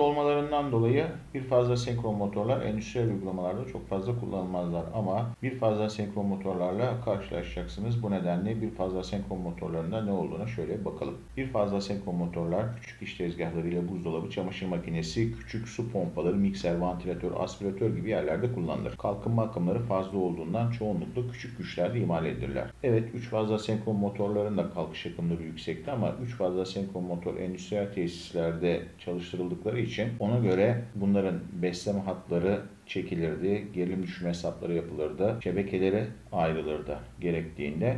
olmalarından dolayı bir fazla senkron motorlar endüstriyel uygulamalarda çok fazla kullanılmazlar. Ama bir fazla senkron motorlarla karşılaşacaksınız. Bu nedenle bir fazla senkron motorlarında ne olduğuna şöyle bakalım. Bir fazla senkron motorlar küçük iş tezgahlarıyla buzdolabı, çamaşır makinesi, küçük su pompaları, mikser, vantilatör, aspiratör gibi yerlerde kullanılır. Kalkınma akımları fazla olduğundan çoğunlukla küçük güçlerde imal edilirler. Evet 3 fazla senkron motorların da kalkış akımları yüksekti ama 3 fazla senkron motor endüstriyel tesislerde çalıştırıldıkları için ona göre bunların besleme hatları çekilirdi, gerilim düşme hesapları yapılırdı, şebekeleri ayrılırdı gerektiğinde.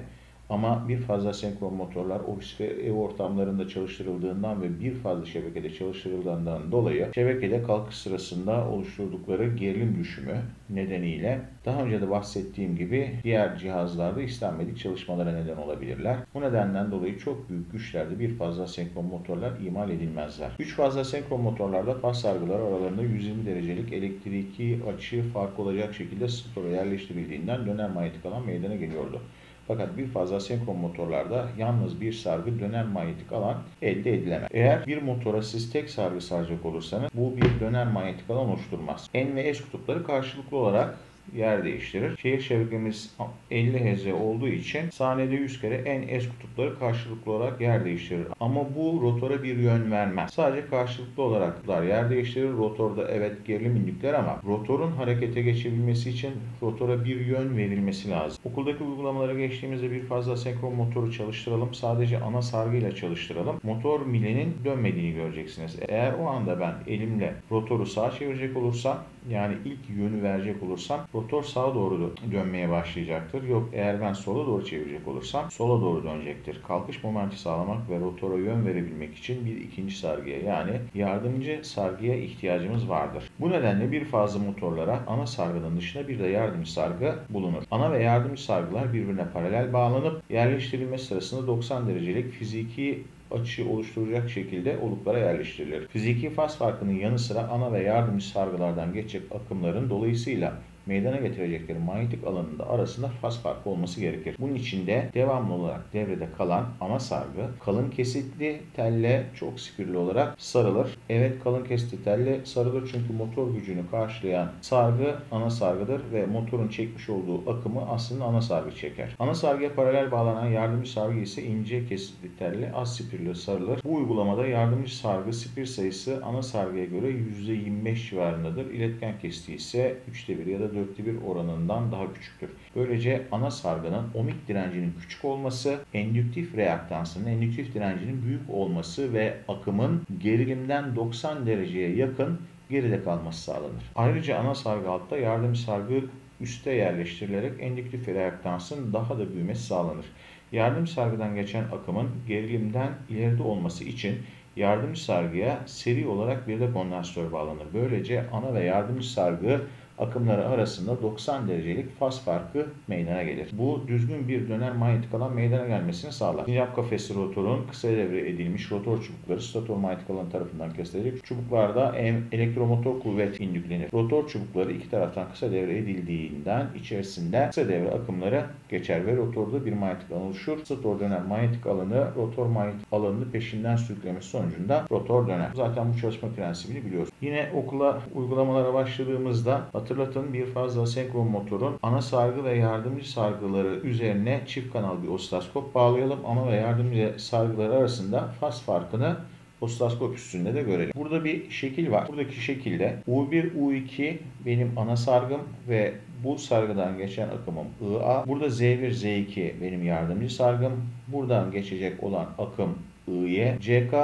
Ama bir fazla senkron motorlar ofis ve ev ortamlarında çalıştırıldığından ve bir fazla şebekede çalıştırıldığından dolayı şebekede kalkış sırasında oluşturdukları gerilim düşümü nedeniyle daha önce de bahsettiğim gibi diğer cihazlarda istenmedik çalışmalara neden olabilirler. Bu nedenden dolayı çok büyük güçlerde bir fazla senkron motorlar imal edilmezler. 3 fazla senkron motorlarda faz sargılar aralarında 120 derecelik elektriki açı fark olacak şekilde stora yerleştirildiğinden döner manyetik alan meydana geliyordu. Fakat bir fazla senkron motorlarda yalnız bir sargı döner manyetik alan elde edilemez. Eğer bir motora siz tek sargı saracak olursanız bu bir döner manyetik alan oluşturmaz. N ve S kutupları karşılıklı olarak yer değiştirir. Şehir şebekemiz 50 Hz olduğu için saniyede 100 kere en S kutupları karşılıklı olarak yer değiştirir. Ama bu rotora bir yön vermez. Sadece karşılıklı olarak yer değiştirir. Rotorda evet gerilim indükler ama rotorun harekete geçebilmesi için rotora bir yön verilmesi lazım. Okuldaki uygulamalara geçtiğimizde bir fazla senkron motoru çalıştıralım. Sadece ana sargıyla çalıştıralım. Motor milenin dönmediğini göreceksiniz. Eğer o anda ben elimle rotoru sağa çevirecek olursam yani ilk yönü verecek olursam rotor sağa doğru dönmeye başlayacaktır. Yok eğer ben sola doğru çevirecek olursam sola doğru dönecektir. Kalkış momenti sağlamak ve rotora yön verebilmek için bir ikinci sargıya yani yardımcı sargıya ihtiyacımız vardır. Bu nedenle bir fazla motorlara ana sargının dışında bir de yardımcı sargı bulunur. Ana ve yardımcı sargılar birbirine paralel bağlanıp yerleştirilme sırasında 90 derecelik fiziki açı oluşturacak şekilde oluklara yerleştirilir. Fiziki faz farkının yanı sıra ana ve yardımcı sargılardan geçecek akımların dolayısıyla meydana getirecekleri manyetik alanında arasında faz farkı olması gerekir. Bunun için de devamlı olarak devrede kalan ana sargı kalın kesitli telle çok spirli olarak sarılır. Evet kalın kesitli telle sarılır çünkü motor gücünü karşılayan sargı ana sargıdır ve motorun çekmiş olduğu akımı aslında ana sargı çeker. Ana sargıya paralel bağlanan yardımcı sargı ise ince kesitli telle az spirli sarılır. Bu uygulamada yardımcı sargı spir sayısı ana sargıya göre %25 civarındadır. İletken kestiği ise 3'te 1 ya da dörtte bir oranından daha küçüktür. Böylece ana sargının ohmik direncinin küçük olması, endüktif reaktansının endüktif direncinin büyük olması ve akımın gerilimden 90 dereceye yakın geride kalması sağlanır. Ayrıca ana sargı altta yardımcı sargı üste yerleştirilerek endüktif reaktansın daha da büyümesi sağlanır. Yardım sargıdan geçen akımın gerilimden ileride olması için yardımcı sargıya seri olarak bir de kondansatör bağlanır. Böylece ana ve yardımcı sargı akımları arasında 90 derecelik faz farkı meydana gelir. Bu düzgün bir döner manyetik alan meydana gelmesini sağlar. Sinyap kafesi rotorun kısa devre edilmiş rotor çubukları stator manyetik alan tarafından kesilecek. Çubuklarda elektromotor kuvvet indüklenir. Rotor çubukları iki taraftan kısa devre edildiğinden içerisinde kısa devre akımları geçer ve rotorda bir manyetik alan oluşur. Stator döner manyetik alanı rotor manyetik alanını peşinden sürüklemesi sonucunda rotor döner. Zaten bu çalışma prensibini biliyoruz. Yine okula uygulamalara başladığımızda hatırlatın bir fazla senkron motorun ana sargı ve yardımcı sargıları üzerine çift kanal bir osiloskop bağlayalım. Ana ve yardımcı sargıları arasında faz farkını osiloskop üstünde de görelim. Burada bir şekil var. Buradaki şekilde U1, U2 benim ana sargım ve bu sargıdan geçen akımım IA. Burada Z1, Z2 benim yardımcı sargım. Buradan geçecek olan akım IY. CK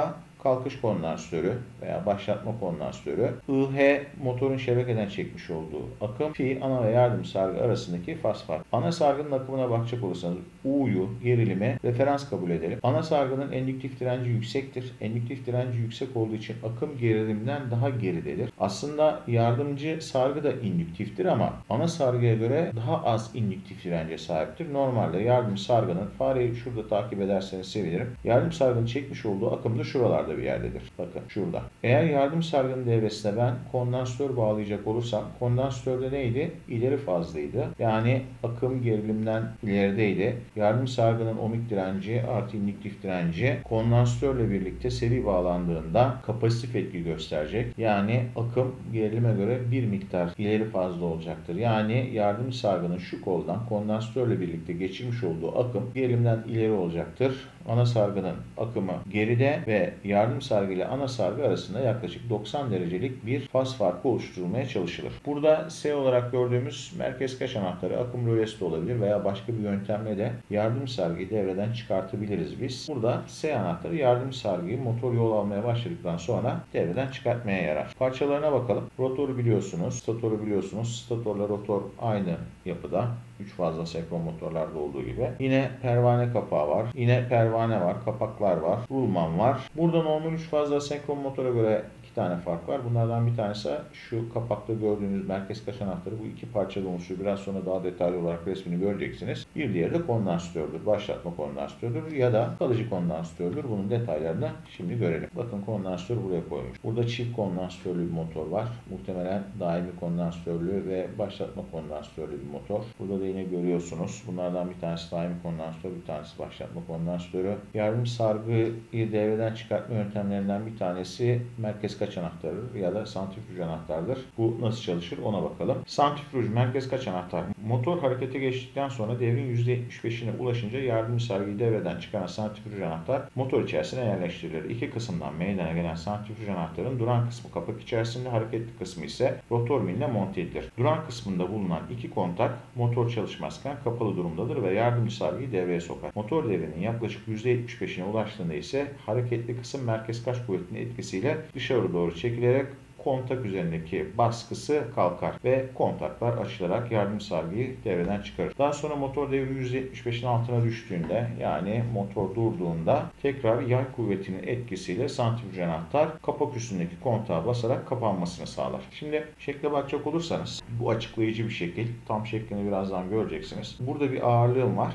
kalkış kondansatörü veya başlatma kondansatörü, IH motorun şebekeden çekmiş olduğu akım, fi ana ve yardım sargı arasındaki faz fark. Ana sargının akımına bakacak olursanız U'yu, gerilimi referans kabul edelim. Ana sargının endüktif direnci yüksektir. Endüktif direnci yüksek olduğu için akım gerilimden daha geridedir. Aslında yardımcı sargı da indüktiftir ama ana sargıya göre daha az indüktif dirence sahiptir. Normalde yardım sargının fareyi şurada takip ederseniz sevinirim. Yardım sargının çekmiş olduğu akım da şuralarda yukarıda bir yerdedir. Bakın şurada. Eğer yardım sargının devresine ben kondansatör bağlayacak olursam kondansatörde neydi? İleri fazlıydı. Yani akım gerilimden ilerideydi. Yardım sargının omik direnci artı indüktif direnci kondansatörle birlikte seri bağlandığında kapasitif etki gösterecek. Yani akım gerilime göre bir miktar ileri fazla olacaktır. Yani yardım sargının şu koldan kondansatörle birlikte geçirmiş olduğu akım gerilimden ileri olacaktır. Ana sargının akımı geride ve yardım sargı ile ana sargı arasında yaklaşık 90 derecelik bir faz farkı oluşturulmaya çalışılır. Burada S olarak gördüğümüz merkez kaç anahtarı akım rölesi de olabilir veya başka bir yöntemle de yardım sargıyı devreden çıkartabiliriz biz. Burada S anahtarı yardım sargıyı motor yol almaya başladıktan sonra devreden çıkartmaya yarar. Parçalarına bakalım. Rotoru biliyorsunuz, statoru biliyorsunuz. Statorla rotor aynı yapıda. 3 fazla senkron motorlarda olduğu gibi. Yine pervane kapağı var. Yine pervane var. Kapaklar var. Rulman var. Burada normal 3 fazla senkron motora göre iki tane fark var. Bunlardan bir tanesi şu kapakta gördüğünüz merkez kaç anahtarı bu iki parçadan oluşuyor. Biraz sonra daha detaylı olarak resmini göreceksiniz. Bir diğeri de kondansatördür. Başlatma kondansatördür ya da kalıcı kondansatördür. Bunun detaylarını şimdi görelim. Bakın kondansatör buraya koymuş. Burada çift kondansatörlü bir motor var. Muhtemelen daimi kondansatörlü ve başlatma kondansatörlü bir motor. Burada da yine görüyorsunuz. Bunlardan bir tanesi daimi kondansatör, bir tanesi başlatma kondansatörü. Yardım sargıyı devreden çıkartma yöntemlerinden bir tanesi merkez kaç anahtarı ya da santrifüj anahtardır. Bu nasıl çalışır ona bakalım. Santrifüj merkez kaç anahtar? Motor harekete geçtikten sonra devrin %75'ine ulaşınca yardım sargıyı devreden çıkaran santrifüj anahtar motor içerisine yerleştirilir. İki kısımdan meydana gelen santrifüj anahtarın duran kısmı kapak içerisinde, hareketli kısmı ise rotor miline monte edilir. Duran kısmında bulunan iki kontak motor çalışmazken kapalı durumdadır ve yardımcı sargıyı devreye sokar. Motor devrinin yaklaşık %75'ine ulaştığında ise hareketli kısım merkez kaç kuvvetinin etkisiyle dışarı doğru çekilerek kontak üzerindeki baskısı kalkar ve kontaklar açılarak yardım sargıyı devreden çıkarır. Daha sonra motor devri %75'in altına düştüğünde yani motor durduğunda tekrar yay kuvvetinin etkisiyle santrifüj anahtar kapak üstündeki kontağa basarak kapanmasını sağlar. Şimdi şekle bakacak olursanız bu açıklayıcı bir şekil. Tam şeklini birazdan göreceksiniz. Burada bir ağırlığım var.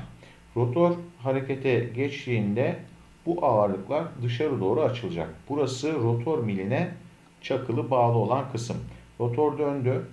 Rotor harekete geçtiğinde bu ağırlıklar dışarı doğru açılacak. Burası rotor miline çakılı bağlı olan kısım. Rotor döndü.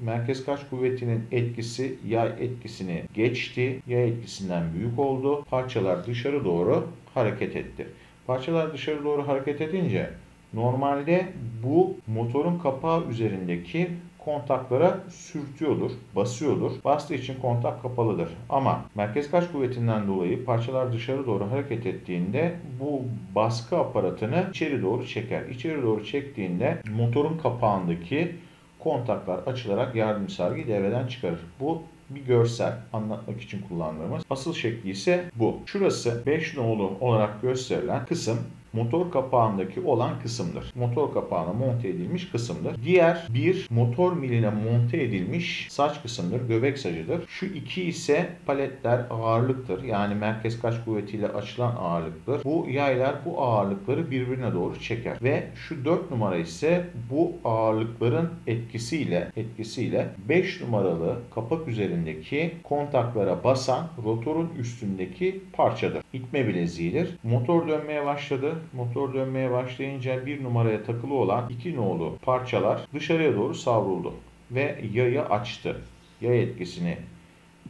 Merkez kaç kuvvetinin etkisi yay etkisini geçti. Yay etkisinden büyük oldu. Parçalar dışarı doğru hareket etti. Parçalar dışarı doğru hareket edince normalde bu motorun kapağı üzerindeki kontaklara sürtüyordur, basıyordur. Bastığı için kontak kapalıdır. Ama merkez kaç kuvvetinden dolayı parçalar dışarı doğru hareket ettiğinde bu baskı aparatını içeri doğru çeker. İçeri doğru çektiğinde motorun kapağındaki kontaklar açılarak yardım sargıyı devreden çıkarır. Bu bir görsel anlatmak için kullandığımız. Asıl şekli ise bu. Şurası 5 nolu olarak gösterilen kısım motor kapağındaki olan kısımdır. Motor kapağına monte edilmiş kısımdır. Diğer bir motor miline monte edilmiş saç kısımdır. Göbek sacıdır. Şu iki ise paletler ağırlıktır. Yani merkez kaç kuvvetiyle açılan ağırlıktır. Bu yaylar bu ağırlıkları birbirine doğru çeker. Ve şu 4 numara ise bu ağırlıkların etkisiyle etkisiyle 5 numaralı kapak üzerindeki kontaklara basan rotorun üstündeki parçadır. İtme bileziğidir. Motor dönmeye başladı motor dönmeye başlayınca bir numaraya takılı olan iki nolu parçalar dışarıya doğru savruldu ve yayı açtı. Yay etkisini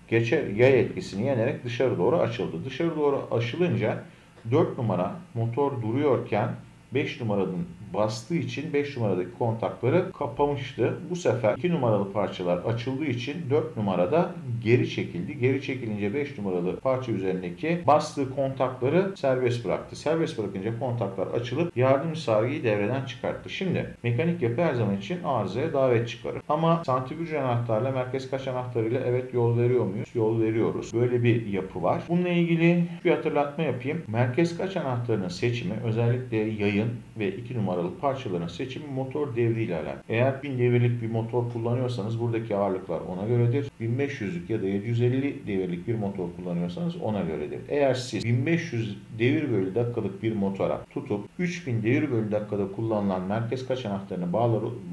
geçer yay etkisini yenerek dışarı doğru açıldı. Dışarı doğru açılınca 4 numara motor duruyorken 5 numaranın bastığı için 5 numaradaki kontakları kapamıştı. Bu sefer 2 numaralı parçalar açıldığı için 4 numarada geri çekildi. Geri çekilince 5 numaralı parça üzerindeki bastığı kontakları serbest bıraktı. Serbest bırakınca kontaklar açılıp yardım sargıyı devreden çıkarttı. Şimdi mekanik yapı her zaman için arızaya davet çıkarır. Ama santrifüj anahtarla merkez kaç anahtarıyla evet yol veriyor muyuz? Yol veriyoruz. Böyle bir yapı var. Bununla ilgili bir hatırlatma yapayım. Merkez kaç anahtarının seçimi özellikle yayın ve 2 numaralı numaralı parçaların seçimi motor devriyle alakalı. Eğer 1000 devirlik bir motor kullanıyorsanız buradaki ağırlıklar ona göredir. 1500'lük ya da 750 devirlik bir motor kullanıyorsanız ona göredir. Eğer siz 1500 devir bölü dakikalık bir motora tutup 3000 devir bölü dakikada kullanılan merkez kaç anahtarını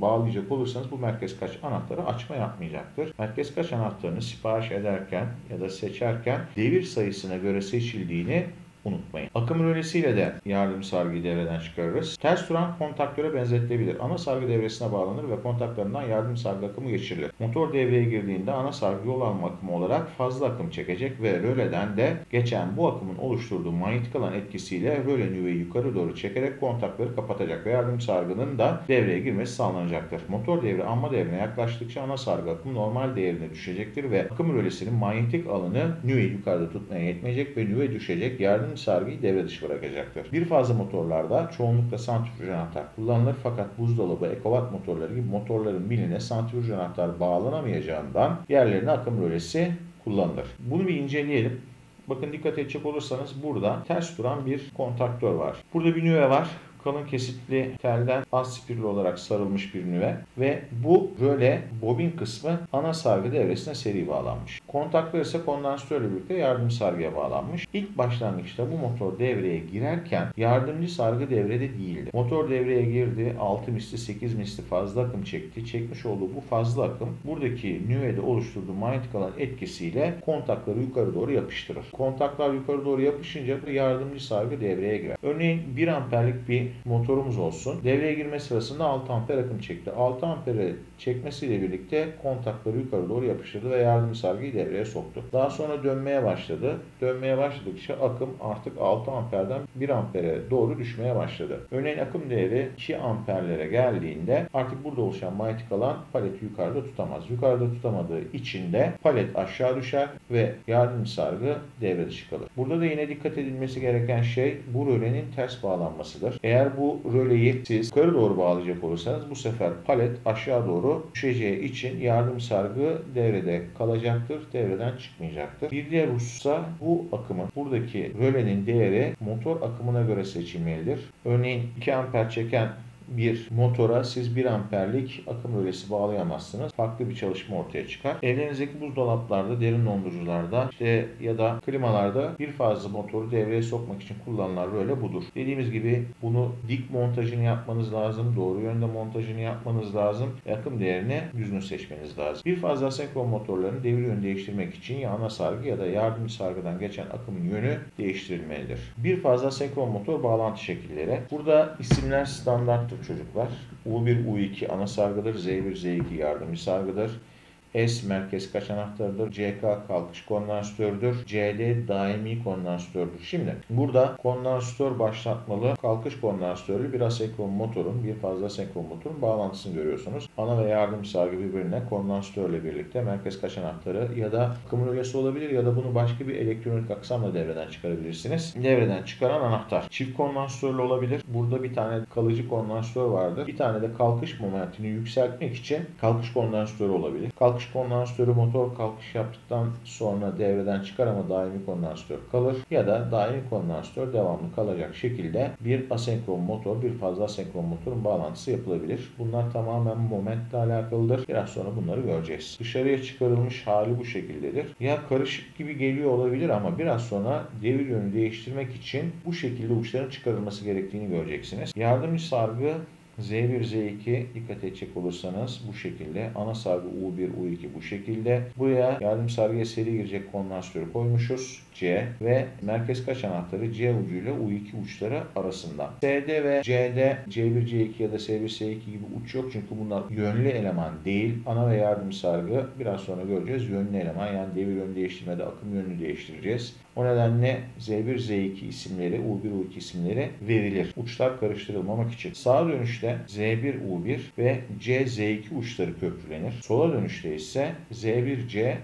bağlayacak olursanız bu merkez kaç anahtarı açma yapmayacaktır. Merkez kaç anahtarını sipariş ederken ya da seçerken devir sayısına göre seçildiğini unutmayın. Akım rölesiyle de yardım sargıyı devreden çıkarırız. Ters duran kontaktöre benzetilebilir. Ana sargı devresine bağlanır ve kontaklarından yardım sargı akımı geçirilir. Motor devreye girdiğinde ana sargı yol alma akımı olarak fazla akım çekecek ve röleden de geçen bu akımın oluşturduğu manyetik alan etkisiyle röle nüveyi yukarı doğru çekerek kontakları kapatacak ve yardım sargının da devreye girmesi sağlanacaktır. Motor devre amma devrine yaklaştıkça ana sargı akımı normal değerine düşecektir ve akım rölesinin manyetik alanı nüveyi yukarıda tutmaya yetmeyecek ve nüve düşecek yardım sargıyı devre dışı bırakacaktır. Bir fazla motorlarda çoğunlukla santrifüj anahtar kullanılır fakat buzdolabı, ekovat motorları gibi motorların biline santrifüj anahtar bağlanamayacağından yerlerine akım rölesi kullanılır. Bunu bir inceleyelim. Bakın dikkat edecek olursanız burada ters duran bir kontaktör var. Burada bir nüve var kalın kesitli telden az spirli olarak sarılmış bir nüve ve bu röle bobin kısmı ana sargı devresine seri bağlanmış. Kontaklar ise kondansatörle birlikte yardımcı sargıya bağlanmış. İlk başlangıçta bu motor devreye girerken yardımcı sargı devrede değildi. Motor devreye girdi, 6 misli 8 misli fazla akım çekti. Çekmiş olduğu bu fazla akım buradaki nüvede oluşturduğu manyetik alan etkisiyle kontakları yukarı doğru yapıştırır. Kontaklar yukarı doğru yapışınca yardımcı sargı devreye girer. Örneğin 1 amperlik bir motorumuz olsun. Devreye girme sırasında 6 amper akım çekti. 6 amperi çekmesiyle birlikte kontakları yukarı doğru yapıştırdı ve yardım sargıyı devreye soktu. Daha sonra dönmeye başladı. Dönmeye başladıkça akım artık 6 amperden 1 ampere doğru düşmeye başladı. Örneğin akım değeri 2 amperlere geldiğinde artık burada oluşan manyetik alan paleti yukarıda tutamaz. Yukarıda tutamadığı için de palet aşağı düşer ve yardım sargı devre dışı kalır. Burada da yine dikkat edilmesi gereken şey bu rölenin ters bağlanmasıdır. Eğer bu röleyi siz yukarı doğru bağlayacak olursanız bu sefer palet aşağı doğru düşeceği için yardım sargı devrede kalacaktır. Devreden çıkmayacaktır. Bir diğer hususa bu akımın buradaki rölenin değeri motor akımına göre seçilmelidir. Örneğin 2 amper çeken bir motora siz 1 amperlik akım rölesi bağlayamazsınız. Farklı bir çalışma ortaya çıkar. Evlerinizdeki buzdolaplarda, derin dondurucularda işte ya da klimalarda bir fazla motoru devreye sokmak için kullanılan röle budur. Dediğimiz gibi bunu dik montajını yapmanız lazım. Doğru yönde montajını yapmanız lazım. Akım değerini düzgün seçmeniz lazım. Bir fazla senkron motorların devir yönü değiştirmek için ya ana sargı ya da yardımcı sargıdan geçen akımın yönü değiştirilmelidir. Bir fazla senkron motor bağlantı şekilleri. Burada isimler standarttır çocuklar. U1, U2 ana sargıdır. Z1, Z2 yardımcı sargıdır. S merkez kaç anahtarıdır. CK kalkış kondansatörüdür. CD daimi kondansatördür. Şimdi burada kondansatör başlatmalı kalkış kondansatörü bir asenkron motorun bir fazla senkron motorun bağlantısını görüyorsunuz. Ana ve yardım sargı birbirine kondansatörle birlikte merkez kaç anahtarı ya da akım rölesi olabilir ya da bunu başka bir elektronik aksamla devreden çıkarabilirsiniz. Devreden çıkaran anahtar. Çift kondansatörlü olabilir. Burada bir tane kalıcı kondansatör vardır. Bir tane de kalkış momentini yükseltmek için kalkış kondansatörü olabilir. Kalkış kalkış kondansatörü motor kalkış yaptıktan sonra devreden çıkar ama daimi kondansatör kalır ya da daimi kondansatör devamlı kalacak şekilde bir asenkron motor bir fazla asenkron motorun bağlantısı yapılabilir. Bunlar tamamen momentle alakalıdır. Biraz sonra bunları göreceğiz. Dışarıya çıkarılmış hali bu şekildedir. Ya karışık gibi geliyor olabilir ama biraz sonra devir yönü değiştirmek için bu şekilde uçların çıkarılması gerektiğini göreceksiniz. Yardımcı sargı Z1, Z2 dikkat edecek olursanız bu şekilde. Ana sargı U1, U2 bu şekilde. Buraya yardım sargıya seri girecek kondansatörü koymuşuz. C ve merkez kaç anahtarı C ucuyla U2 uçları arasında. SD ve C'de C1, C2 ya da S1, S2 gibi uç yok çünkü bunlar yönlü eleman değil. Ana ve yardım sargı biraz sonra göreceğiz. Yönlü eleman yani devir yönü değiştirmede akım yönünü değiştireceğiz. O nedenle Z1, Z2 isimleri, U1, U2 isimleri verilir. Uçlar karıştırılmamak için. Sağa dönüşte Z1, U1 ve C, Z2 uçları köprülenir. Sola dönüşte ise Z1, C,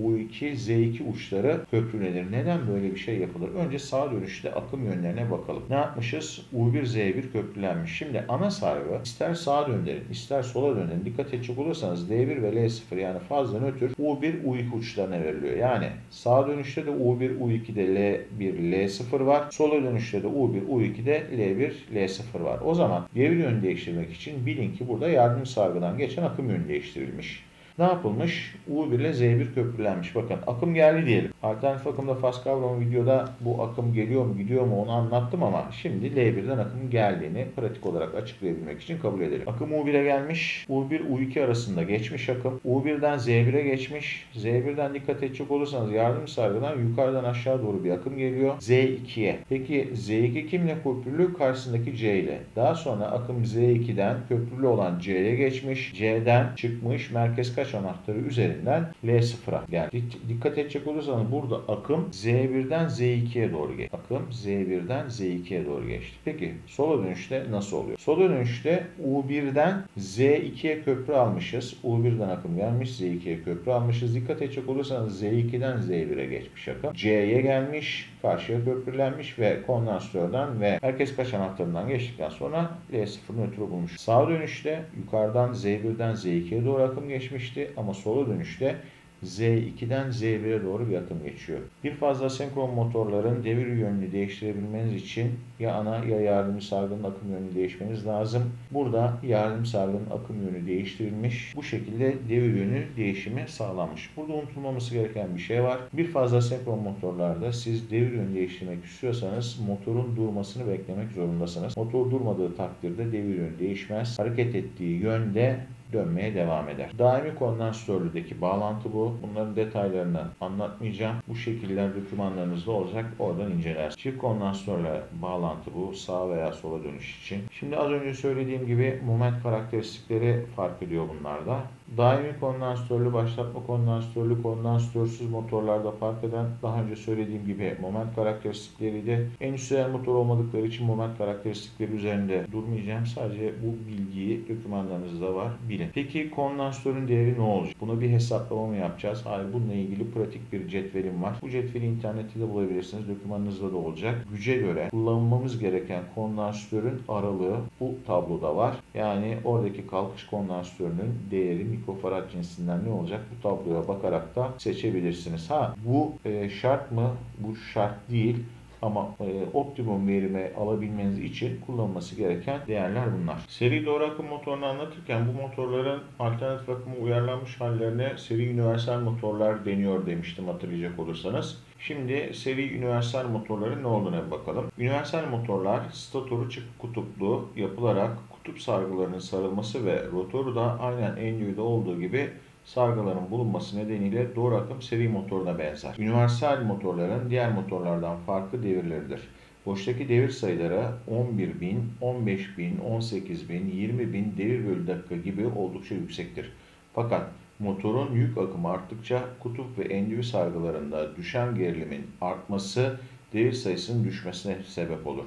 U2, Z2 uçları köprülenir. Neden böyle bir şey yapılır? Önce sağ dönüşte akım yönlerine bakalım. Ne yapmışız? U1, Z1 köprülenmiş. Şimdi ana sargı ister sağa döndürün, ister sola döndürün. Dikkat edecek olursanız D1 ve L0 yani fazla nötr U1, U2 uçlarına veriliyor. Yani sağ dönüşte de U1, U2'de L1, L0 var. Sola dönüşte de U1, U2'de L1, L0 var. O zaman devir yönü değiştirmek için bilin ki burada yardım sargıdan geçen akım yönü değiştirilmiş. Ne yapılmış? U1 ile Z1 köprülenmiş. Bakın akım geldi diyelim. Alternatif akımda faz kavramı videoda bu akım geliyor mu gidiyor mu onu anlattım ama şimdi L1'den akım geldiğini pratik olarak açıklayabilmek için kabul edelim. Akım U1'e gelmiş. U1 U2 arasında geçmiş akım. U1'den Z1'e geçmiş. Z1'den dikkat edecek olursanız yardım sargıdan yukarıdan aşağı doğru bir akım geliyor. Z2'ye. Peki Z2 kimle köprülü? Karşısındaki C ile. Daha sonra akım Z2'den köprülü olan C'ye geçmiş. C'den çıkmış. Merkez kaç anahtarı üzerinden L0'a geldi. Dikkat edecek olursanız burada akım Z1'den Z2'ye doğru geçti. Akım Z1'den Z2'ye doğru geçti. Peki sola dönüşte nasıl oluyor? Sola dönüşte U1'den Z2'ye köprü almışız. U1'den akım gelmiş. Z2'ye köprü almışız. Dikkat edecek olursanız Z2'den Z1'e geçmiş akım. C'ye gelmiş. Karşıya köprülenmiş ve kondansatörden ve herkes kaç anahtarından geçtikten sonra L0 nötrü bulmuş. Sağ dönüşte yukarıdan Z1'den Z2'ye doğru akım geçmişti ama sola dönüşte Z2'den Z1'e doğru bir akım geçiyor. Bir fazla senkron motorların devir yönünü değiştirebilmeniz için ya ana ya yardımcı sargının akım yönünü değişmeniz lazım. Burada yardımcı sargının akım yönü değiştirilmiş. Bu şekilde devir yönü değişimi sağlanmış. Burada unutulmaması gereken bir şey var. Bir fazla senkron motorlarda siz devir yönü değiştirmek istiyorsanız motorun durmasını beklemek zorundasınız. Motor durmadığı takdirde devir yönü değişmez. Hareket ettiği yönde dönmeye devam eder. Daimi kondansatörlüdeki bağlantı bu. Bunların detaylarını anlatmayacağım. Bu şekiller dokümanlarınızda olacak. Oradan incelersiniz. Çift kondansatörle bağlantı bu. Sağ veya sola dönüş için. Şimdi az önce söylediğim gibi moment karakteristikleri fark ediyor bunlarda. Daimi kondansatörlü, başlatma kondansatörlü, kondansatörsüz motorlarda fark eden daha önce söylediğim gibi moment karakteristikleriydi. Endüstriyel motor olmadıkları için moment karakteristikleri üzerinde durmayacağım. Sadece bu bilgiyi dokümanlarınızda var. Bilin. Peki kondansatörün değeri ne olacak? Buna bir hesaplama mı yapacağız? Hayır. Bununla ilgili pratik bir cetvelim var. Bu cetveli internette de bulabilirsiniz. Dokümanınızda da olacak. Güce göre kullanmamız gereken kondansatörün aralığı bu tabloda var. Yani oradaki kalkış kondansatörünün değeri mikrofarad cinsinden ne olacak? Bu tabloya bakarak da seçebilirsiniz. Ha bu e, şart mı? Bu şart değil. Ama e, optimum verimi alabilmeniz için kullanılması gereken değerler bunlar. Seri doğru akım motorunu anlatırken bu motorların alternatif akıma uyarlanmış hallerine seri universal motorlar deniyor demiştim hatırlayacak olursanız. Şimdi seri universal motorların ne olduğuna bakalım. Universal motorlar statoru çift kutuplu yapılarak kutup sargılarının sarılması ve rotoru da aynen Endui'de olduğu gibi sargıların bulunması nedeniyle doğru akım seri motoruna benzer. Universal motorların diğer motorlardan farklı devirleridir. Boştaki devir sayıları 11.000, 15.000, 18.000, 20.000 devir bölü dakika gibi oldukça yüksektir. Fakat motorun yük akımı arttıkça kutup ve endüvi sargılarında düşen gerilimin artması devir sayısının düşmesine sebep olur.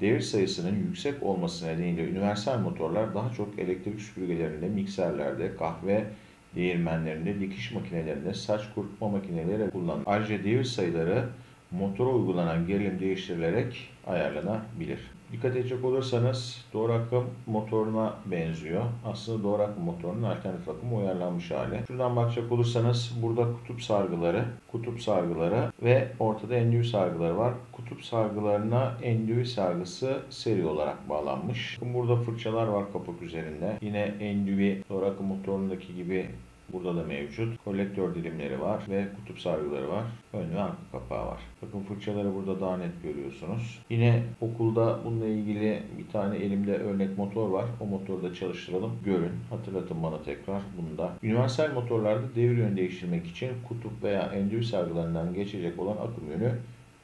Devir sayısının yüksek olması nedeniyle universal motorlar daha çok elektrik süpürgelerinde, mikserlerde, kahve değirmenlerinde, dikiş makinelerinde, saç kurutma makineleri kullanılır. Ayrıca devir sayıları motora uygulanan gerilim değiştirilerek ayarlanabilir. Dikkat edecek olursanız doğru akım motoruna benziyor. Aslında doğru akım motorunun alternatif akım uyarlanmış hali. Şuradan bakacak olursanız burada kutup sargıları, kutup sargıları ve ortada endüvi sargıları var. Kutup sargılarına endüvi sargısı seri olarak bağlanmış. Burada fırçalar var kapak üzerinde. Yine endüvi doğru akım motorundaki gibi Burada da mevcut. Kolektör dilimleri var ve kutup sargıları var. Ön ve arka kapağı var. Bakın fırçaları burada daha net görüyorsunuz. Yine okulda bununla ilgili bir tane elimde örnek motor var. O motoru da çalıştıralım. Görün. Hatırlatın bana tekrar bunda. Universal motorlarda devir yönü değiştirmek için kutup veya endüvi sargılarından geçecek olan akım yönü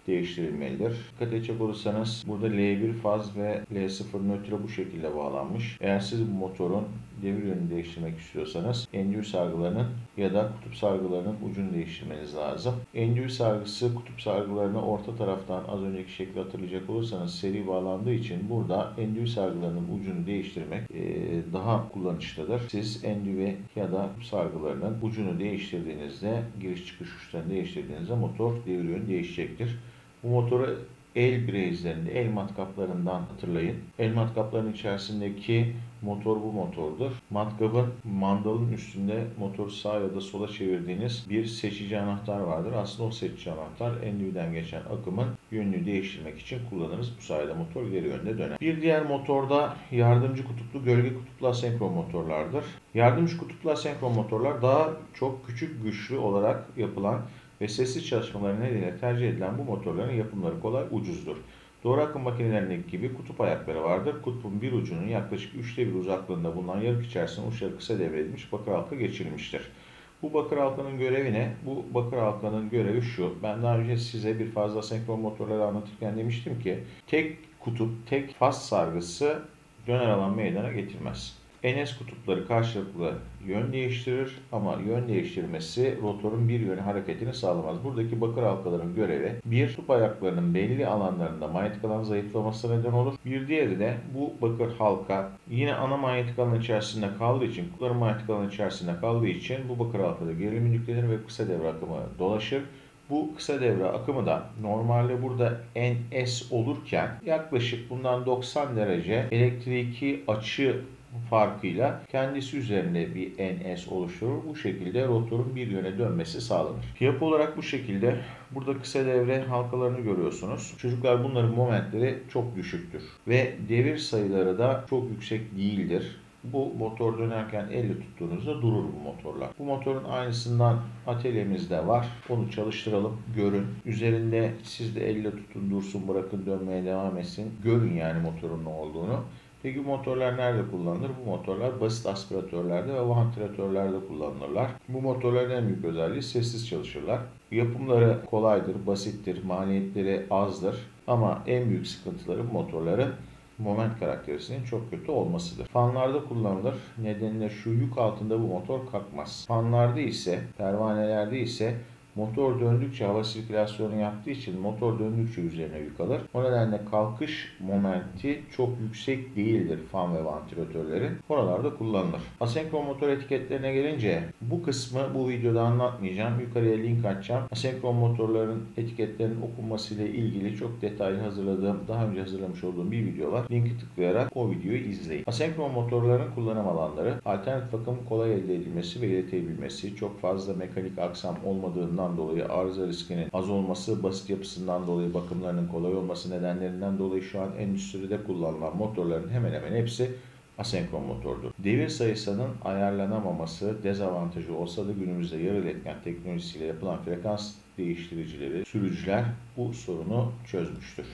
değiştirilmelidir. Dikkat edecek olursanız burada L1 faz ve L0 nötre bu şekilde bağlanmış. Eğer siz bu motorun devir yönünü değiştirmek istiyorsanız endüvi sargılarının ya da kutup sargılarının ucunu değiştirmeniz lazım. Endüvi sargısı kutup sargılarını orta taraftan az önceki şekli hatırlayacak olursanız seri bağlandığı için burada endüvi sargılarının ucunu değiştirmek daha kullanışlıdır. Siz endüvi ya da sargılarının ucunu değiştirdiğinizde giriş çıkış uçlarını değiştirdiğinizde motor devir yönü değişecektir. Bu motoru el brezlerinde, el matkaplarından hatırlayın. El matkapların içerisindeki motor bu motordur. Matkabın mandalın üstünde motoru sağa ya da sola çevirdiğiniz bir seçici anahtar vardır. Aslında o seçici anahtar endüviden geçen akımın yönünü değiştirmek için kullanırız. Bu sayede motor geri yönde döner. Bir diğer motorda yardımcı kutuplu, gölge kutuplu asenkron motorlardır. Yardımcı kutuplu asenkron motorlar daha çok küçük güçlü olarak yapılan ve sessiz çalışmaları nedeniyle tercih edilen bu motorların yapımları kolay, ucuzdur. Doğru akım makinelerindeki gibi kutup ayakları vardır. Kutbun bir ucunun yaklaşık üçte bir uzaklığında bulunan yarık içerisinde uçları kısa devredilmiş bakır halka geçirilmiştir. Bu bakır halkanın görevi ne? Bu bakır halkanın görevi şu. Ben daha önce size bir fazla senkron motorları anlatırken demiştim ki tek kutup, tek faz sargısı döner alan meydana getirmez. NS kutupları karşılıklı yön değiştirir ama yön değiştirmesi rotorun bir yönü hareketini sağlamaz. Buradaki bakır halkaların görevi bir kutup ayaklarının belli alanlarında manyetik alan zayıflaması neden olur. Bir diğeri de bu bakır halka yine ana manyetik alan içerisinde kaldığı için, kutuların manyetik alan içerisinde kaldığı için bu bakır halkada gerilim yüklenir ve kısa devre akımı dolaşır. Bu kısa devre akımı da normalde burada NS olurken yaklaşık bundan 90 derece elektriki açı farkıyla kendisi üzerinde bir NS oluşturur. Bu şekilde rotorun bir yöne dönmesi sağlanır. Yapı olarak bu şekilde. Burada kısa devre halkalarını görüyorsunuz. Çocuklar bunların momentleri çok düşüktür. Ve devir sayıları da çok yüksek değildir. Bu motor dönerken elle tuttuğunuzda durur bu motorlar. Bu motorun aynısından atölyemizde var. Onu çalıştıralım, görün. Üzerinde siz de elle tutun, dursun, bırakın dönmeye devam etsin. Görün yani motorun ne olduğunu. Peki motorlar nerede kullanılır? Bu motorlar basit aspiratörlerde ve vantilatörlerde kullanılırlar. Bu motorların en büyük özelliği sessiz çalışırlar. Yapımları kolaydır, basittir, maliyetleri azdır. Ama en büyük sıkıntıları bu motorların moment karakterisinin çok kötü olmasıdır. Fanlarda kullanılır. Nedeniyle şu yük altında bu motor kalkmaz. Fanlarda ise, pervanelerde ise Motor döndükçe hava sirkülasyonu yaptığı için motor döndükçe üzerine yük alır. O nedenle kalkış momenti çok yüksek değildir fan ve vantilatörlerin. Oralarda kullanılır. Asenkron motor etiketlerine gelince bu kısmı bu videoda anlatmayacağım. Yukarıya link açacağım. Asenkron motorların etiketlerinin okunmasıyla ilgili çok detaylı hazırladığım, daha önce hazırlamış olduğum bir video var. Linki tıklayarak o videoyu izleyin. Asenkron motorların kullanım alanları alternatif akım kolay elde edilmesi ve iletebilmesi, çok fazla mekanik aksam olmadığından yapısından dolayı arıza riskinin az olması, basit yapısından dolayı bakımlarının kolay olması nedenlerinden dolayı şu an endüstride kullanılan motorların hemen hemen hepsi asenkron motordur. Devir sayısının ayarlanamaması dezavantajı olsa da günümüzde yarı iletken teknolojisiyle yapılan frekans değiştiricileri, sürücüler bu sorunu çözmüştür.